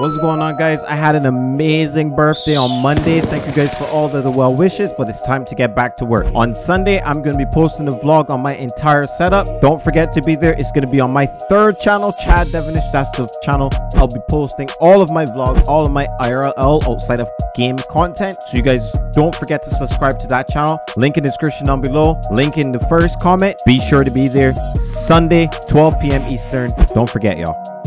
What's going on, guys? I had an amazing birthday on Monday. Thank you guys for all the, the well wishes, but it's time to get back to work. On Sunday, I'm going to be posting a vlog on my entire setup. Don't forget to be there. It's going to be on my third channel, Chad Devonish That's the channel. I'll be posting all of my vlogs, all of my IRL outside of game content. So you guys don't forget to subscribe to that channel. Link in the description down below. Link in the first comment. Be sure to be there Sunday, 12 p.m. Eastern. Don't forget, y'all.